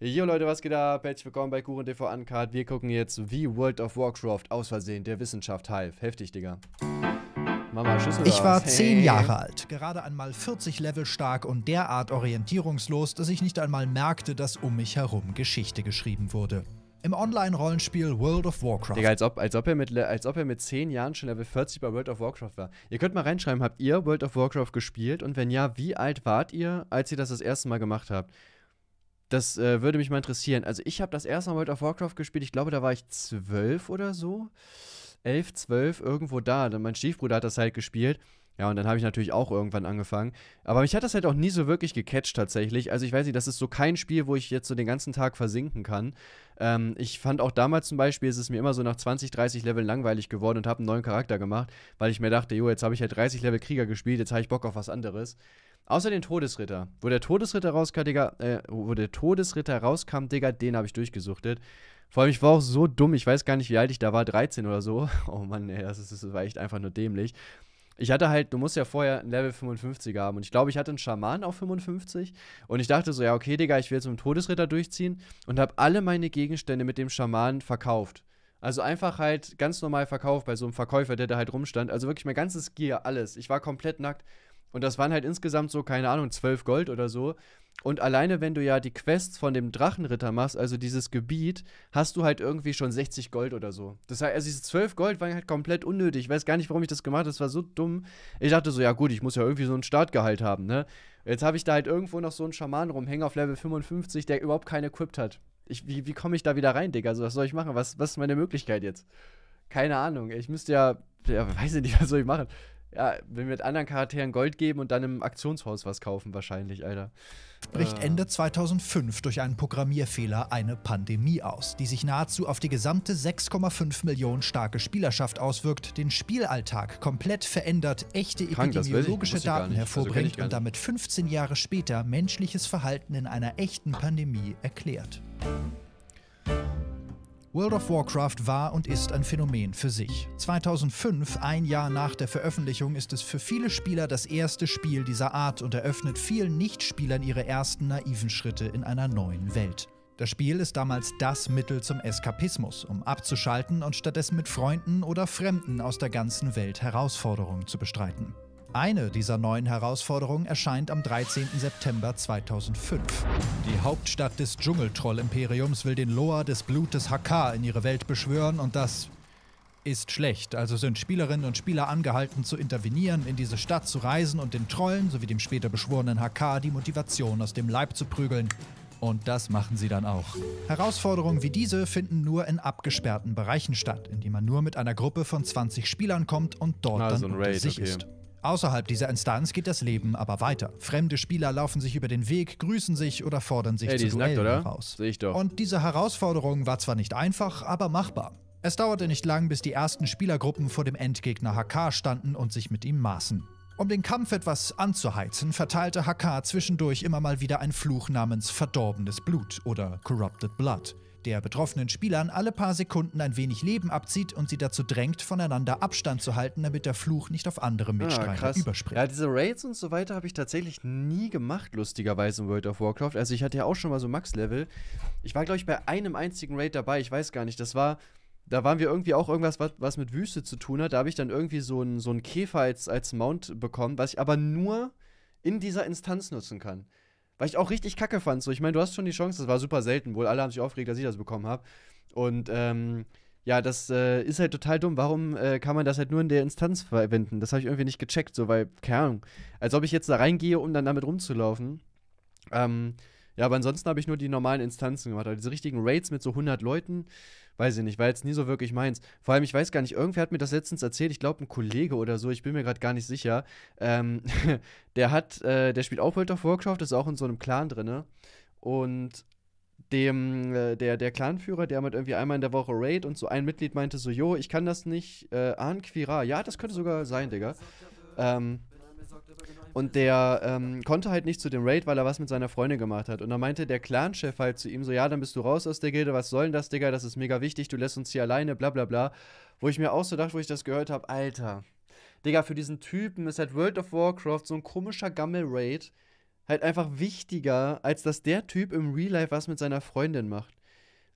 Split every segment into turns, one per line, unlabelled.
Jo Leute, was geht ab? Herzlich willkommen bei Kuchen TV Uncut. Wir gucken jetzt, wie World of Warcraft aus Versehen der Wissenschaft half. Heftig, Digga.
Mama, Schüssel Ich war zehn Jahre alt, gerade einmal 40 Level stark und derart orientierungslos, dass ich nicht einmal merkte, dass um mich herum Geschichte geschrieben wurde. Im Online-Rollenspiel World of Warcraft.
Digga, als ob, als, ob er mit, als ob er mit 10 Jahren schon Level 40 bei World of Warcraft war. Ihr könnt mal reinschreiben, habt ihr World of Warcraft gespielt? Und wenn ja, wie alt wart ihr, als ihr das das erste Mal gemacht habt? Das äh, würde mich mal interessieren. Also ich habe das erste Mal World of Warcraft gespielt, ich glaube, da war ich zwölf oder so. Elf, zwölf, irgendwo da. Mein Stiefbruder hat das halt gespielt. Ja, und dann habe ich natürlich auch irgendwann angefangen. Aber mich hat das halt auch nie so wirklich gecatcht tatsächlich. Also ich weiß nicht, das ist so kein Spiel, wo ich jetzt so den ganzen Tag versinken kann. Ähm, ich fand auch damals zum Beispiel, ist es mir immer so nach 20, 30 Leveln langweilig geworden und habe einen neuen Charakter gemacht, weil ich mir dachte, jo, jetzt habe ich halt 30 Level Krieger gespielt, jetzt habe ich Bock auf was anderes. Außer den Todesritter. Wo der Todesritter rauskam, Digga, äh, wo der Todesritter rauskam, Digga, den habe ich durchgesuchtet. Vor allem, ich war auch so dumm, ich weiß gar nicht, wie alt ich da war, 13 oder so. Oh Mann, ey, das, ist, das war echt einfach nur dämlich. Ich hatte halt, du musst ja vorher ein Level 55 haben. Und ich glaube, ich hatte einen Schaman auf 55. Und ich dachte so, ja, okay, Digga, ich will jetzt mit dem Todesritter durchziehen. Und habe alle meine Gegenstände mit dem Schaman verkauft. Also einfach halt ganz normal verkauft bei so einem Verkäufer, der da halt rumstand. Also wirklich mein ganzes Gear, alles. Ich war komplett nackt. Und das waren halt insgesamt so, keine Ahnung, 12 Gold oder so. Und alleine, wenn du ja die Quests von dem Drachenritter machst, also dieses Gebiet, hast du halt irgendwie schon 60 Gold oder so. Das heißt, also diese 12 Gold waren halt komplett unnötig. Ich weiß gar nicht, warum ich das gemacht habe. Das war so dumm. Ich dachte so, ja gut, ich muss ja irgendwie so ein Startgehalt haben, ne? Jetzt habe ich da halt irgendwo noch so einen Schaman rumhängen auf Level 55, der überhaupt keine Equipped hat. Ich, wie wie komme ich da wieder rein, Digga? Also, was soll ich machen? Was, was ist meine Möglichkeit jetzt? Keine Ahnung. Ich müsste ja, ja, weiß ich nicht, was soll ich machen? Ja, wenn wir mit anderen Charakteren Gold geben und dann im Aktionshaus was kaufen, wahrscheinlich, Alter.
Bricht äh. Ende 2005 durch einen Programmierfehler eine Pandemie aus, die sich nahezu auf die gesamte 6,5 Millionen starke Spielerschaft auswirkt, den Spielalltag komplett verändert, echte Krank, epidemiologische Daten also hervorbringt also und damit 15 Jahre später menschliches Verhalten in einer echten Pandemie erklärt. World of Warcraft war und ist ein Phänomen für sich. 2005, ein Jahr nach der Veröffentlichung, ist es für viele Spieler das erste Spiel dieser Art und eröffnet vielen Nichtspielern ihre ersten naiven Schritte in einer neuen Welt. Das Spiel ist damals das Mittel zum Eskapismus, um abzuschalten und stattdessen mit Freunden oder Fremden aus der ganzen Welt Herausforderungen zu bestreiten. Eine dieser neuen Herausforderungen erscheint am 13. September 2005. Die Hauptstadt des Dschungeltroll-Imperiums will den Loa des Blutes Hakar in ihre Welt beschwören und das ist schlecht. Also sind Spielerinnen und Spieler angehalten zu intervenieren, in diese Stadt zu reisen und den Trollen sowie dem später beschworenen Hakar die Motivation aus dem Leib zu prügeln. Und das machen sie dann auch. Herausforderungen wie diese finden nur in abgesperrten Bereichen statt, in die man nur mit einer Gruppe von 20 Spielern kommt und dort ah, dann so unter sich okay. ist. Außerhalb dieser Instanz geht das Leben aber weiter. Fremde Spieler laufen sich über den Weg, grüßen sich oder fordern sich Ey, zu Duellen heraus. Sehe ich doch. Und diese Herausforderung war zwar nicht einfach, aber machbar. Es dauerte nicht lang, bis die ersten Spielergruppen vor dem Endgegner HK standen und sich mit ihm maßen. Um den Kampf etwas anzuheizen, verteilte HK zwischendurch immer mal wieder ein Fluch namens verdorbenes Blut oder Corrupted Blood der betroffenen Spielern alle paar Sekunden ein wenig Leben abzieht und sie dazu drängt, voneinander Abstand zu halten, damit der Fluch nicht auf andere ah, Mitstreiter ah, überspringt.
Ja, diese Raids und so weiter habe ich tatsächlich nie gemacht, lustigerweise in World of Warcraft. Also ich hatte ja auch schon mal so Max-Level. Ich war, glaube ich, bei einem einzigen Raid dabei, ich weiß gar nicht. Das war da waren wir irgendwie auch irgendwas, was, was mit Wüste zu tun hat. Da habe ich dann irgendwie so einen so Käfer als, als Mount bekommen, was ich aber nur in dieser Instanz nutzen kann. Weil ich auch richtig kacke fand. So, ich meine, du hast schon die Chance, das war super selten, wohl alle haben sich aufgeregt, dass ich das bekommen habe. Und ähm, ja, das äh, ist halt total dumm. Warum äh, kann man das halt nur in der Instanz verwenden? Das habe ich irgendwie nicht gecheckt, so, weil, keine Ahnung. Als ob ich jetzt da reingehe, um dann damit rumzulaufen. Ähm, ja, aber ansonsten habe ich nur die normalen Instanzen gemacht. Also diese richtigen Raids mit so 100 Leuten, weiß ich nicht, war jetzt nie so wirklich meins. Vor allem, ich weiß gar nicht, irgendwer hat mir das letztens erzählt, ich glaube ein Kollege oder so, ich bin mir gerade gar nicht sicher. Ähm, der hat, äh, der spielt auch World of Warcraft, ist auch in so einem Clan drin. Und dem, äh, der, der Clanführer, der mit irgendwie einmal in der Woche Raid und so ein Mitglied meinte so, jo, ich kann das nicht, äh, Anquira, ja, das könnte sogar sein, Digga. Ähm, und der ähm, konnte halt nicht zu dem Raid, weil er was mit seiner Freundin gemacht hat. Und dann meinte der Clan-Chef halt zu ihm so, ja, dann bist du raus aus der Gilde, was soll denn das, Digga, das ist mega wichtig, du lässt uns hier alleine, bla bla bla. Wo ich mir auch so dachte, wo ich das gehört habe, Alter, Digga, für diesen Typen ist halt World of Warcraft so ein komischer Gammel-Raid. halt einfach wichtiger, als dass der Typ im Real Life was mit seiner Freundin macht.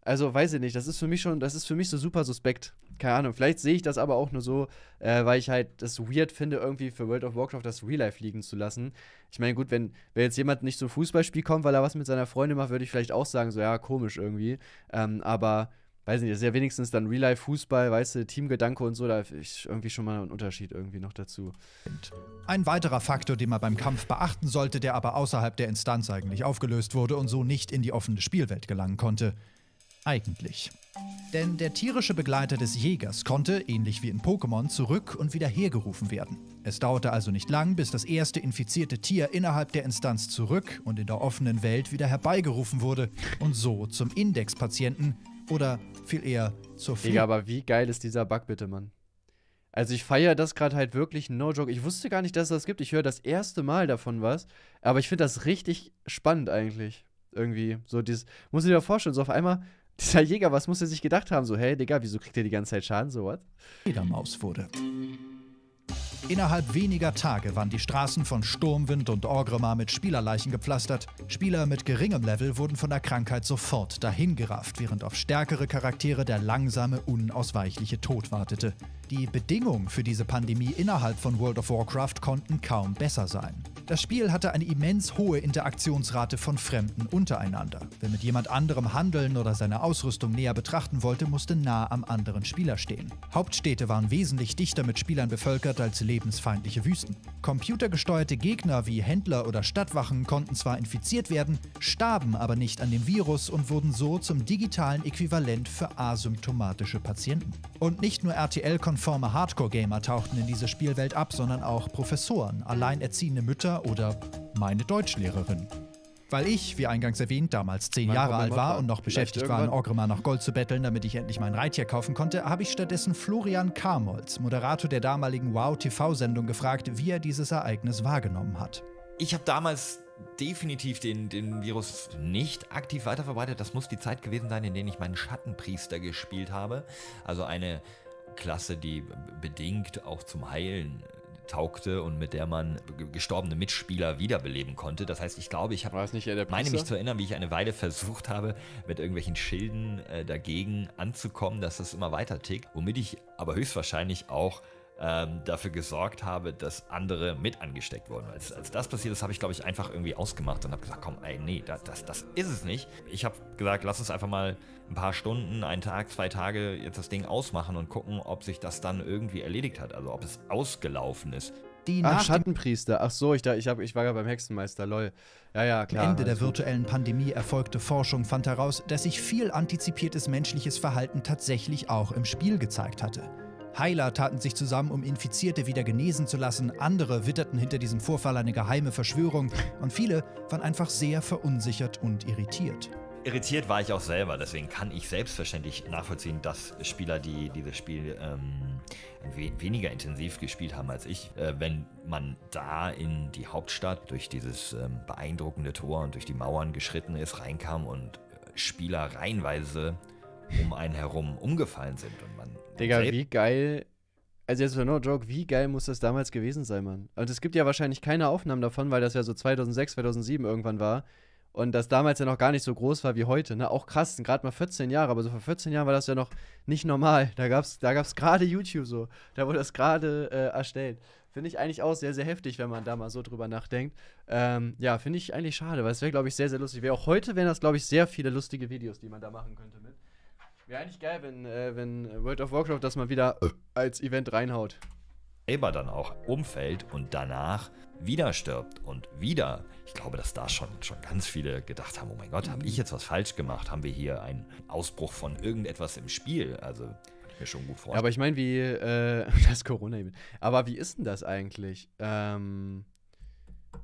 Also, weiß ich nicht, das ist für mich schon, das ist für mich so super suspekt. Keine Ahnung, vielleicht sehe ich das aber auch nur so, äh, weil ich halt das weird finde, irgendwie für World of Warcraft das Real Life liegen zu lassen. Ich meine, gut, wenn, wenn jetzt jemand nicht zum Fußballspiel kommt, weil er was mit seiner Freundin macht, würde ich vielleicht auch sagen, so, ja, komisch irgendwie. Ähm, aber weiß nicht, das ist ja wenigstens dann Real-Life-Fußball, weißt du, Teamgedanke und so, da ist irgendwie schon mal ein Unterschied irgendwie noch dazu.
Ein weiterer Faktor, den man beim Kampf beachten sollte, der aber außerhalb der Instanz eigentlich aufgelöst wurde und so nicht in die offene Spielwelt gelangen konnte. Eigentlich. Denn der tierische Begleiter des Jägers konnte, ähnlich wie in Pokémon, zurück und wieder hergerufen werden. Es dauerte also nicht lang, bis das erste infizierte Tier innerhalb der Instanz zurück und in der offenen Welt wieder herbeigerufen wurde und so zum Indexpatienten oder viel eher zur Fliege.
Digga, aber wie geil ist dieser Bug bitte, Mann? Also ich feiere das gerade halt wirklich, no joke. Ich wusste gar nicht, dass es das gibt. Ich höre das erste Mal davon was. Aber ich finde das richtig spannend eigentlich. Irgendwie. So dieses, muss ich dir vorstellen, so auf einmal, dieser Jäger, was muss er sich gedacht haben? So, hey Digga, wieso kriegt er die ganze Zeit Schaden? So, what?
Fledermaus wurde. Innerhalb weniger Tage waren die Straßen von Sturmwind und Orgrimmar mit Spielerleichen gepflastert. Spieler mit geringem Level wurden von der Krankheit sofort dahingerafft, während auf stärkere Charaktere der langsame, unausweichliche Tod wartete. Die Bedingungen für diese Pandemie innerhalb von World of Warcraft konnten kaum besser sein. Das Spiel hatte eine immens hohe Interaktionsrate von Fremden untereinander. Wer mit jemand anderem handeln oder seine Ausrüstung näher betrachten wollte, musste nah am anderen Spieler stehen. Hauptstädte waren wesentlich dichter mit Spielern bevölkert als lebensfeindliche Wüsten. Computergesteuerte Gegner wie Händler oder Stadtwachen konnten zwar infiziert werden, starben aber nicht an dem Virus und wurden so zum digitalen Äquivalent für asymptomatische Patienten. Und nicht nur RTL-konforme Hardcore-Gamer tauchten in diese Spielwelt ab, sondern auch Professoren, alleinerziehende Mütter oder meine Deutschlehrerin. Weil ich, wie eingangs erwähnt, damals zehn
Mal
Jahre alt war und noch beschäftigt war, in. Orgrimmar nach Gold zu betteln, damit ich endlich mein Reittier kaufen konnte, habe ich stattdessen Florian Karmolz, Moderator der damaligen Wow-TV-Sendung, gefragt, wie er dieses Ereignis wahrgenommen hat.
Ich habe damals definitiv den, den Virus nicht aktiv weiterverbreitet. Das muss die Zeit gewesen sein, in der ich meinen Schattenpriester gespielt habe. Also eine Klasse, die bedingt auch zum Heilen taugte und mit der man ge- gestorbene Mitspieler wiederbeleben konnte. Das heißt, ich glaube, ich habe meine mich zu erinnern, wie ich eine Weile versucht habe, mit irgendwelchen Schilden äh, dagegen anzukommen, dass das immer weiter tickt, womit ich aber höchstwahrscheinlich auch ähm, dafür gesorgt habe, dass andere mit angesteckt wurden. Als, als das passiert ist, habe ich, glaube ich, einfach irgendwie ausgemacht und habe gesagt, komm, ey, nee, das, das, das ist es nicht. Ich habe gesagt, lass uns einfach mal ein paar Stunden, einen Tag, zwei Tage jetzt das Ding ausmachen und gucken, ob sich das dann irgendwie erledigt hat, also ob es ausgelaufen ist.
Die
Ach, Schattenpriester. Ach so, ich, da, ich, hab, ich war ja beim Hexenmeister, lol. Ja, ja, klar.
Ende der virtuellen Pandemie erfolgte Forschung fand heraus, dass sich viel antizipiertes menschliches Verhalten tatsächlich auch im Spiel gezeigt hatte. Heiler taten sich zusammen, um Infizierte wieder genesen zu lassen, andere witterten hinter diesem Vorfall eine geheime Verschwörung. Und viele waren einfach sehr verunsichert und irritiert.
Irritiert war ich auch selber, deswegen kann ich selbstverständlich nachvollziehen, dass Spieler, die dieses Spiel ähm, we weniger intensiv gespielt haben als ich, äh, wenn man da in die Hauptstadt durch dieses ähm, beeindruckende Tor und durch die Mauern geschritten ist, reinkam und äh, Spieler reihenweise um einen herum umgefallen sind und man
Digga, wie geil. Also jetzt für no joke, wie geil muss das damals gewesen sein, Mann? Und es gibt ja wahrscheinlich keine Aufnahmen davon, weil das ja so 2006, 2007 irgendwann war. Und das damals ja noch gar nicht so groß war wie heute. Ne? Auch krass, gerade mal 14 Jahre, aber so vor 14 Jahren war das ja noch nicht normal. Da gab es da gab's gerade YouTube so. Da wurde das gerade äh, erstellt. Finde ich eigentlich auch sehr, sehr heftig, wenn man da mal so drüber nachdenkt. Ähm, ja, finde ich eigentlich schade, weil es wäre, glaube ich, sehr, sehr lustig. Wäre auch heute wären das, glaube ich, sehr viele lustige Videos, die man da machen könnte mit. Wäre eigentlich geil, wenn, äh, wenn World of Warcraft das mal wieder als Event reinhaut.
selber dann auch umfällt und danach wieder stirbt und wieder, ich glaube, dass da schon, schon ganz viele gedacht haben, oh mein Gott, habe ich jetzt was falsch gemacht? Haben wir hier einen Ausbruch von irgendetwas im Spiel? Also, mir schon gut
Ja,
vorstellen.
aber ich meine, wie, äh, das Corona-Event. Aber wie ist denn das eigentlich? Ähm,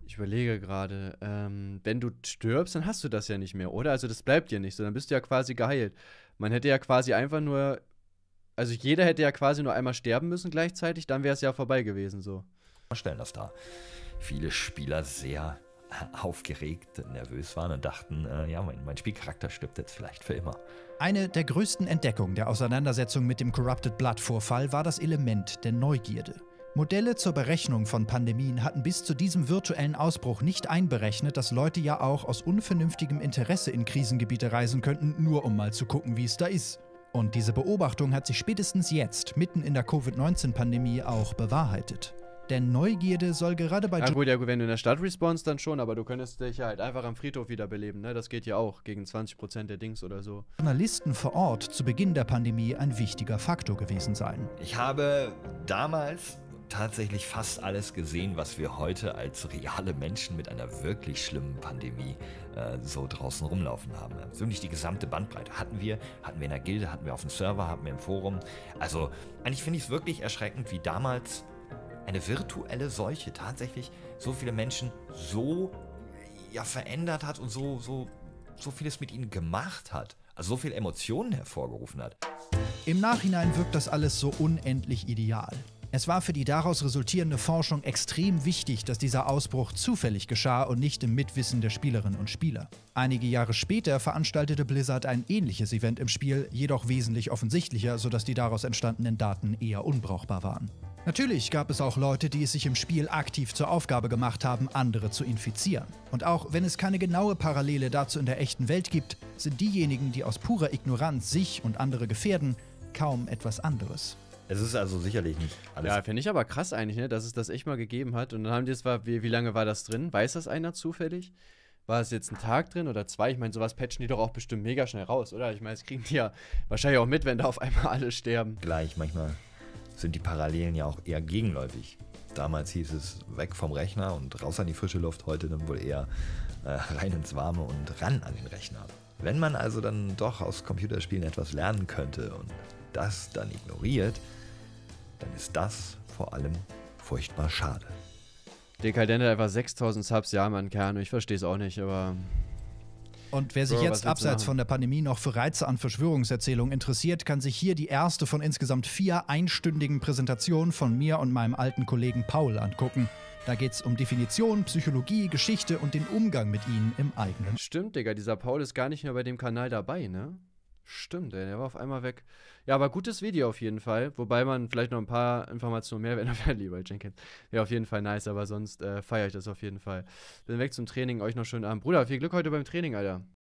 ich überlege gerade, ähm, wenn du stirbst, dann hast du das ja nicht mehr, oder? Also das bleibt dir nicht so, dann bist du ja quasi geheilt. Man hätte ja quasi einfach nur, also jeder hätte ja quasi nur einmal sterben müssen gleichzeitig, dann wäre es ja vorbei gewesen so.
vorstellen, dass da viele Spieler sehr äh, aufgeregt, nervös waren und dachten, äh, ja, mein, mein Spielcharakter stirbt jetzt vielleicht für immer.
Eine der größten Entdeckungen der Auseinandersetzung mit dem Corrupted Blood-Vorfall war das Element der Neugierde. Modelle zur Berechnung von Pandemien hatten bis zu diesem virtuellen Ausbruch nicht einberechnet, dass Leute ja auch aus unvernünftigem Interesse in Krisengebiete reisen könnten, nur um mal zu gucken, wie es da ist. Und diese Beobachtung hat sich spätestens jetzt, mitten in der Covid-19-Pandemie, auch bewahrheitet. Denn Neugierde soll gerade bei
Ja gut, ja gut, wenn du in der Stadt respawnst, dann schon, aber du könntest dich ja halt einfach am Friedhof wiederbeleben, ne? Das geht ja auch gegen 20% der Dings oder so.
Journalisten vor Ort zu Beginn der Pandemie ein wichtiger Faktor gewesen sein.
Ich habe damals tatsächlich fast alles gesehen, was wir heute als reale Menschen mit einer wirklich schlimmen Pandemie äh, so draußen rumlaufen haben. Nicht die gesamte Bandbreite hatten wir, hatten wir in der Gilde, hatten wir auf dem Server, hatten wir im Forum. Also eigentlich finde ich es wirklich erschreckend, wie damals eine virtuelle Seuche tatsächlich so viele Menschen so ja verändert hat und so so so vieles mit ihnen gemacht hat, also so viele Emotionen hervorgerufen hat.
Im Nachhinein wirkt das alles so unendlich ideal. Es war für die daraus resultierende Forschung extrem wichtig, dass dieser Ausbruch zufällig geschah und nicht im Mitwissen der Spielerinnen und Spieler. Einige Jahre später veranstaltete Blizzard ein ähnliches Event im Spiel, jedoch wesentlich offensichtlicher, sodass die daraus entstandenen Daten eher unbrauchbar waren. Natürlich gab es auch Leute, die es sich im Spiel aktiv zur Aufgabe gemacht haben, andere zu infizieren. Und auch wenn es keine genaue Parallele dazu in der echten Welt gibt, sind diejenigen, die aus purer Ignoranz sich und andere gefährden, kaum etwas anderes.
Es ist also sicherlich nicht alles.
Ja, finde ich aber krass eigentlich, ne, dass es das echt mal gegeben hat. Und dann haben die es war, wie, wie lange war das drin? Weiß das einer zufällig? War es jetzt ein Tag drin oder zwei? Ich meine, sowas patchen die doch auch bestimmt mega schnell raus, oder? Ich meine, das kriegen die ja wahrscheinlich auch mit, wenn da auf einmal alle sterben.
gleich. Manchmal sind die Parallelen ja auch eher gegenläufig. Damals hieß es weg vom Rechner und raus an die frische Luft, heute dann wohl eher äh, rein ins Warme und ran an den Rechner. Wenn man also dann doch aus Computerspielen etwas lernen könnte und das dann ignoriert, dann ist das vor allem furchtbar schade.
Dekadent hat einfach 6000 Subs, ja, keine Ahnung, ich verstehe es auch nicht, aber
Und wer sich
Bro,
jetzt abseits von der Pandemie noch für Reize an Verschwörungserzählungen interessiert, kann sich hier die erste von insgesamt vier einstündigen Präsentationen von mir und meinem alten Kollegen Paul angucken. Da geht's um Definition, Psychologie, Geschichte und den Umgang mit ihnen im eigenen.
Stimmt, Digga, dieser Paul ist gar nicht mehr bei dem Kanal dabei, ne? Stimmt, ey, der war auf einmal weg. Ja, aber gutes Video auf jeden Fall. Wobei man vielleicht noch ein paar Informationen mehr werden werden, lieber Jenkins. Wäre auf jeden Fall nice, aber sonst äh, feiere ich das auf jeden Fall. Bin weg zum Training, euch noch schönen Abend. Bruder, viel Glück heute beim Training, Alter.